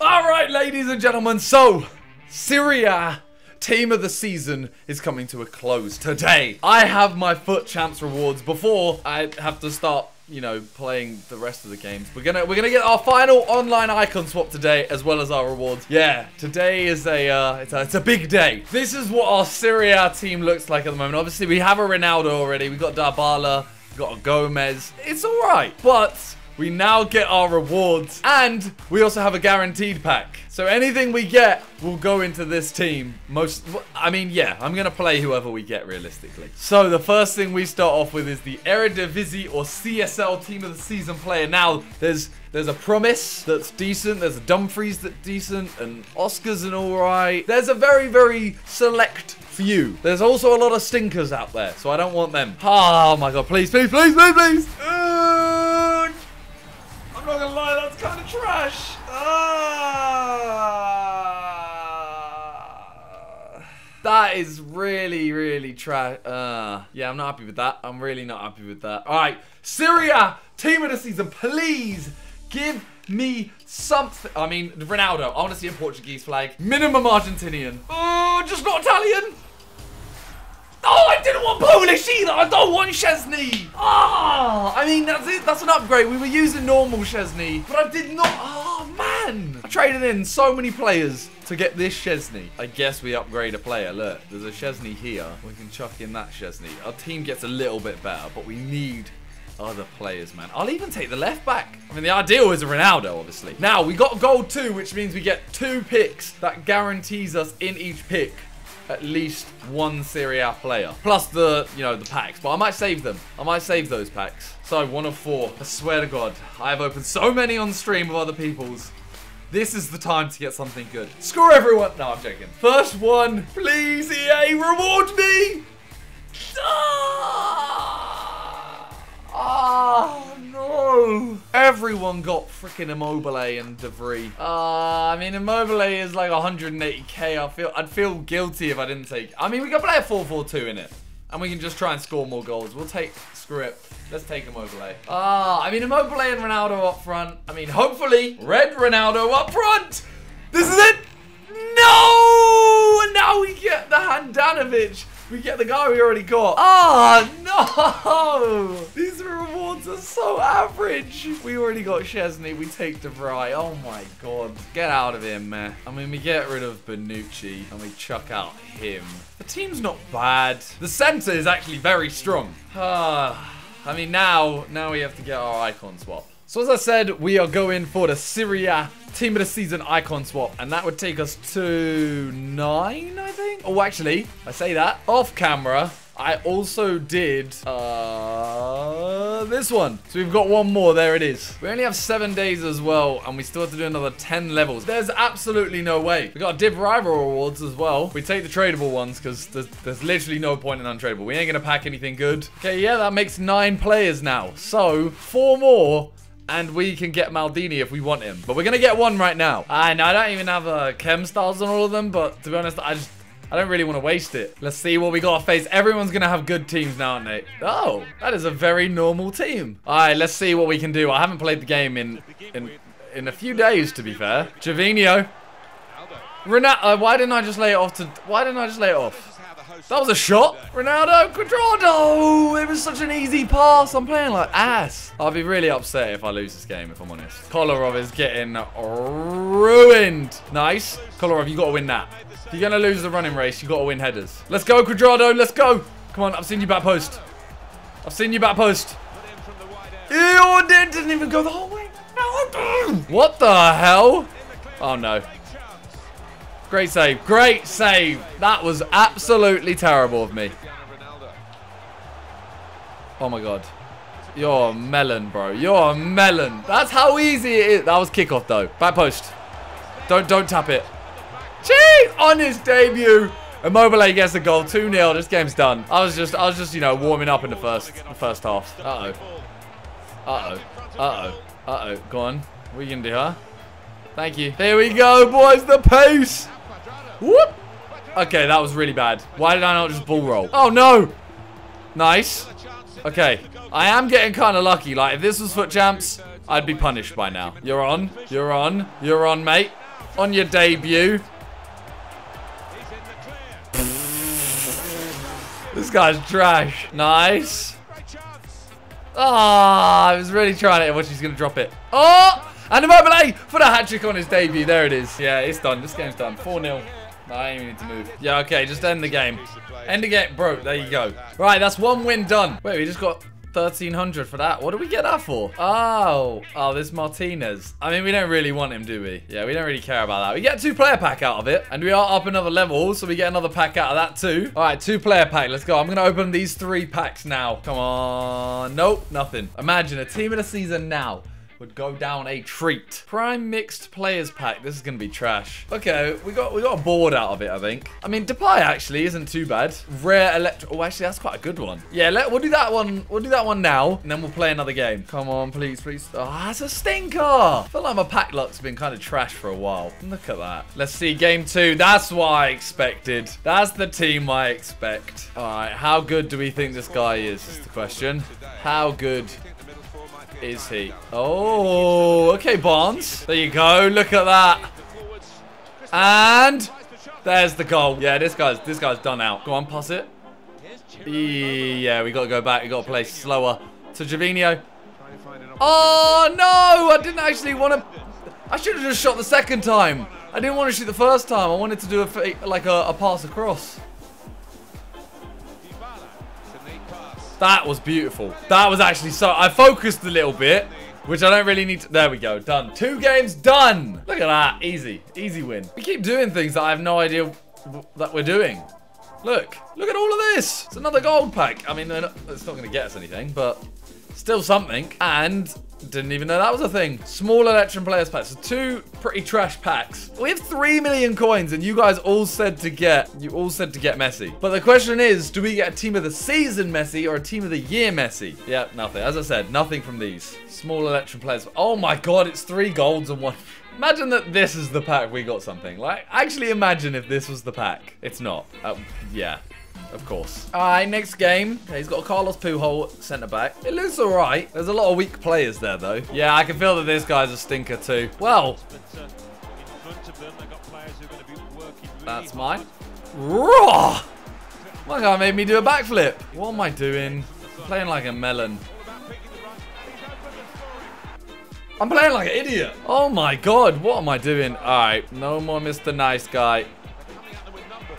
All right, ladies and gentlemen, so Serie A team of the season is coming to a close today. I have my FUT champs rewards before I have to start you know, playing the rest of the games. We're gonna we're gonna get our final online icon swap today, as well as our rewards. Yeah, today is a uh, it's a it's a big day. This is what our Serie A team looks like at the moment. Obviously, we have a Ronaldo already. We got Dybala, we got a Gomez. It's all right, but we now get our rewards and we also have a guaranteed pack. So anything we get will go into this team. Most, I mean, yeah, I'm going to play whoever we get realistically. So the first thing we start off with is the Eredivisie or CSL team of the season player. Now, there's there's a Promes that's decent. There's a Dumfries that's decent. And Oscar's an alright. There's a very, very select few. There's also a lot of stinkers out there, so I don't want them. Ah, oh my god, please, please, please, please, please. I'm not gonna lie, that's kind of trash. Uh, that is really, really trash. Uh, yeah, I'm not happy with that. I'm really not happy with that. All right, Serie A, team of the season, please give me something. I mean, Ronaldo. I want to see a Portuguese flag. Minimum Argentinian. Oh, just not Italian. Oh, I didn't want Polish either. I don't want Szczesny. Ah, oh, I mean, that's it. That's an upgrade. We were using normal Szczesny, but I did not. Oh, man. I traded in so many players to get this Szczesny. I guess we upgrade a player. Look, there's a Szczesny here. We can chuck in that Szczesny. Our team gets a little bit better, but we need other players, man. I'll even take the left back. I mean, the ideal is a Ronaldo, obviously. Now, we got gold two, which means we get two picks. That guarantees us in each pick at least one Serie A player. Plus the, you know, the packs. But I might save them. I might save those packs. So, one of four. I swear to God, I have opened so many on stream of other people's. This is the time to get something good. Score everyone. No, I'm joking. First one. Please, EA, reward me. Ah! Oh, no. Everyone got freaking Immobile and De. Uh, I mean, Immobile is like 180k. I feel, I'd feel guilty if I didn't take... I mean, we can play a 4-4-2 in it. And we can just try and score more goals. We'll take... Screw it. Let's take Immobile. Ah, I mean, Immobile and Ronaldo up front. I mean, hopefully, red Ronaldo up front. This is it. No! And now we get the Handanovic. We get the guy we already got. Oh, no! These rewards are so average. We already got Szczesny. We take De Vrij. Oh, my God. Get out of here, man. I mean, we get rid of Bonucci and we chuck out him. The team's not bad. The center is actually very strong. Ah, I mean, now, now we have to get our icon swap. So as I said, we are going for the Serie A Team of the Season icon swap. And that would take us to nine, I think. Oh, actually, I say that off camera. I also did uh, this one. So we've got one more. There it is. We only have seven days as well, and we still have to do another 10 levels. There's absolutely no way. We got Div Rival rewards as well. We take the tradable ones because there's, there's literally no point in untradable. We ain't going to pack anything good. Okay, yeah, that makes nine players now. So four more and we can get Maldini if we want him. But we're going to get one right now. And I don't even have uh, chem styles on all of them, but to be honest, I just... I don't really want to waste it. Let's see what we got to face. Everyone's going to have good teams now, aren't they? Oh, that is a very normal team. All right, let's see what we can do. I haven't played the game in in, in a few days, to be fair. Gervinho. Renat uh, why didn't I just lay it off to... Why didn't I just lay it off? That was a shot. Ronaldo Cuadrado. It was such an easy pass. I'm playing like ass. I'll be really upset if I lose this game, if I'm honest. Kolarov is getting ruined. Nice. Kolarov, you got to win that. If you're going to lose the running race, you got to win headers. Let's go, Cuadrado. Let's go. Come on, I've seen you back post. I've seen you back post. Ew, it didn't even go the whole way. What the hell? Oh, no. Great save. Great save. That was absolutely terrible of me. Oh my god. You're a melon, bro. You're a melon. That's how easy it is. That was kickoff though. Back post. Don't don't tap it. Cheat on his debut. Immobile gets the goal. 2-0. This game's done. I was just I was just, you know, warming up in the first the first half. Uh-oh. Uh-oh. Uh-oh. Uh-oh. Go on. What are you gonna do, huh? Thank you. Here we go, boys. The pace. Whoop. Okay, that was really bad. Why did I not just bull roll? Oh, no. Nice. Okay. I am getting kind of lucky. Like, if this was FUT champs, I'd be punished by now. You're on. You're on. You're on, mate. on your debut. This guy's trash. Nice. Ah, oh, I was really trying it. Watch, he's going to drop it. Oh! And Immobile for the hat-trick on his debut. There it is. Yeah, it's done. This game's done. 4-0. I ain't even need to move. Yeah, okay, just end the game. End the game. Bro, there you go. Right, that's one win done. Wait, we just got 1300 for that. What do we get that for? Oh, oh, this Martinez. I mean, we don't really want him, do we? Yeah, we don't really care about that. We get two player pack out of it, and we are up another level, so we get another pack out of that too. All right, two player pack. Let's go. I'm going to open these three packs now. Come on. Nope, nothing. Imagine a team of the season now would go down a treat. Prime mixed players pack. This is going to be trash. Okay, we got we got a board out of it, I think. I mean, Depay actually isn't too bad. Rare Electrum. Oh, actually, that's quite a good one. Yeah, let, we'll do that one. We'll do that one now, and then we'll play another game. Come on, please, please. Oh, that's a stinker. I feel like my pack luck's been kind of trash for a while. Look at that. Let's see game two. That's what I expected. That's the team I expect. All right, how good do we think this guy is? Is the question. How good is he? Oh, okay, Barnes. There you go. Look at that. And there's the goal. Yeah, this guy's this guy's done out. Go on, pass it. Yeah, we got to go back. We got to play slower. To Gervinho. Oh no! I didn't actually want to. I should have just shot the second time. I didn't want to shoot the first time. I wanted to do a like a, a pass across. That was beautiful. That was actually so... I focused a little bit, which I don't really need to... There we go. Done. Two games done. Look at that. Easy. Easy win. We keep doing things that I have no idea that we're doing. Look. Look at all of this. It's another gold pack. I mean, not, it's not going to get us anything, but still something. And didn't even know that was a thing. Small Electrum Players packs. So two pretty trash packs. We have 3 million coins and you guys all said to get, you all said to get Messi. But the question is, do we get a team of the season Messi or a team of the year Messi? Yeah, nothing. As I said, nothing from these. Small Electrum Players. Oh my god, it's three golds and one... Imagine that this is the pack we got something. Like, actually imagine if this was the pack. It's not. Uh, yeah. Of course. All right, next game. Okay, he's got Carlos Puyol centre back. It looks all right. There's a lot of weak players there, though. Yeah, I can feel that this guy's a stinker, too. Well. That's mine. Raw! My guy made me do a backflip. What am I doing? I'm playing like a melon. I'm playing like an idiot. Oh my god, what am I doing? Alright, no more Mr. Nice Guy.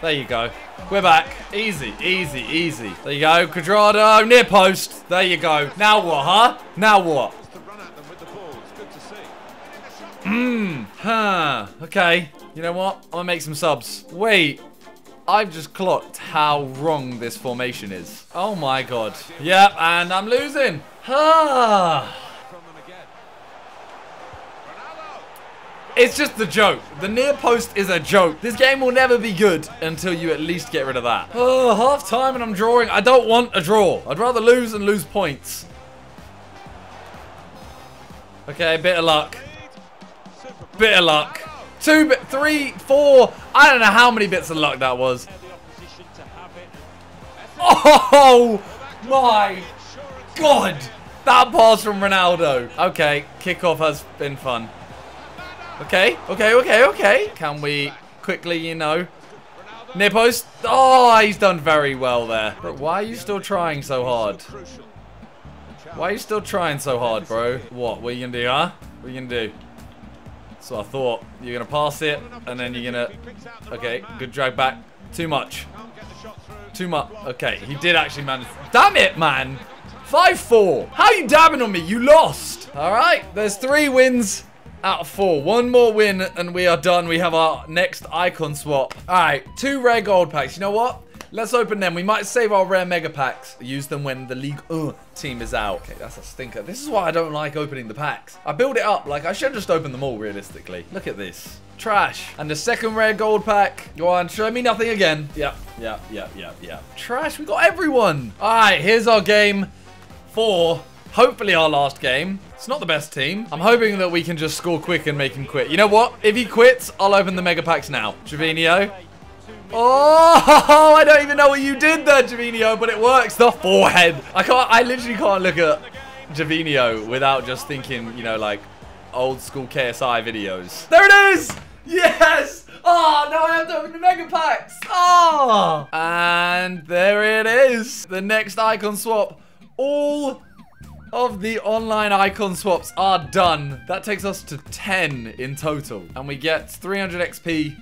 There you go. We're back. Easy, easy, easy. There you go. Cuadrado, near post. There you go. Now what, huh? Now what? Mmm. Huh. Okay. You know what? I'm gonna make some subs. Wait. I've just clocked how wrong this formation is. Oh my god. Yep, and I'm losing. Ah. It's just the joke. The near post is a joke. This game will never be good until you at least get rid of that. Oh, half time and I'm drawing. I don't want a draw. I'd rather lose and lose points. Okay, bit of luck. Bit of luck. Two, three, four. I don't know how many bits of luck that was. Oh my god. That pass from Ronaldo. Okay, kickoff has been fun. Okay, okay, okay, okay. Can we quickly, you know... Near post. Oh, he's done very well there. Bro, why are you still trying so hard? Why are you still trying so hard, bro? What? What are you going to do, huh? What are you going to do? So I thought. You're going to pass it, and then you're going to... Okay, good drag back. Too much. Too much. Okay, he did actually manage... Damn it, man! 5-4. How are you dabbing on me? You lost. All right, there's three wins out of four. One more win and we are done. We have our next icon swap. All right, two rare gold packs. You know what? Let's open them. We might save our rare mega packs. Use them when the league uh, team is out. Okay, that's a stinker. This is why I don't like opening the packs. I build it up. Like, I should just open them all, realistically. Look at this. Trash. And the second rare gold pack. Go on, show me nothing again. Yep, yep, yep, yep, yep. Trash. We got everyone. All right, here's our game for hopefully our last game. It's not the best team. I'm hoping that we can just score quick and make him quit. You know what? If he quits, I'll open the mega packs now. Gervinho. Oh, I don't even know what you did there, Gervinho, but it works. The forehead. I can't, I literally can't look at Gervinho without just thinking, you know, like old school KSI videos. There it is. Yes. Oh, now I have to open the mega packs. Oh, and there it is. The next icon swap. All of the online icon swaps are done. That takes us to 10 in total. And we get 300 XP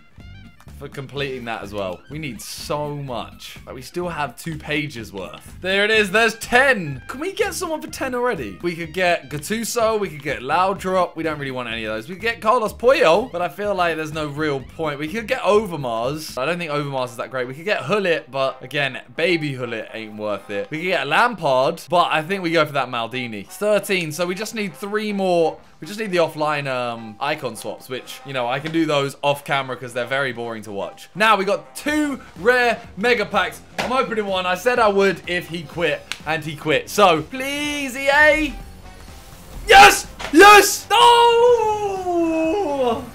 for completing that as well. We need so much. Like, we still have two pages worth. There it is. There's 10. Can we get someone for 10 already? We could get Gattuso. We could get Laudrup. We don't really want any of those. We could get Carlos Puyol, but I feel like there's no real point. We could get Overmars. I don't think Overmars is that great. We could get Gullit, but again, baby Gullit ain't worth it. We could get Lampard, but I think we go for that Maldini. 13, so we just need three more we just need the offline um, icon swaps, which, you know, I can do those off camera because they're very boring to watch. Now, we got two rare mega packs. I'm opening one. I said I would if he quit, and he quit. So, please, EA. Yes! Yes! No!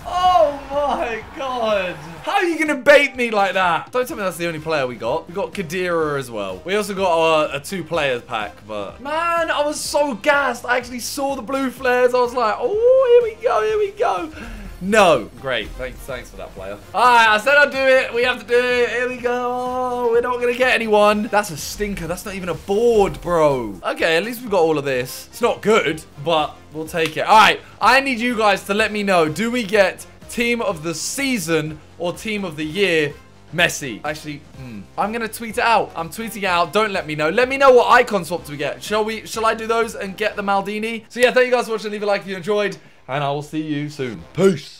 Oh, my God. How are you going to bait me like that? Don't tell me that's the only player we got. We got Khedira as well. We also got a, a two players pack, but man, I was so gassed. I actually saw the blue flares. I was like, oh, here we go, here we go. No. Great. Thanks, thanks for that, player. All right, I said I'd do it. We have to do it. Here we go. Oh, we're not going to get anyone. That's a stinker. That's not even a board, bro. Okay, at least we've got all of this. It's not good, but we'll take it. All right, I need you guys to let me know. Do we get team of the season or team of the year Messi. Actually, hmm. I'm going to tweet it out. I'm tweeting it out. Don't let me know. Let me know what icon swaps we get. Shall we? Shall I do those and get the Maldini? So yeah, thank you guys for watching. Leave a like if you enjoyed. And I will see you soon. Peace.